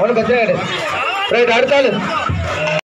ஒன்றும் பிரச்சனை கிடையாது ரைட் அடுத்தாலும்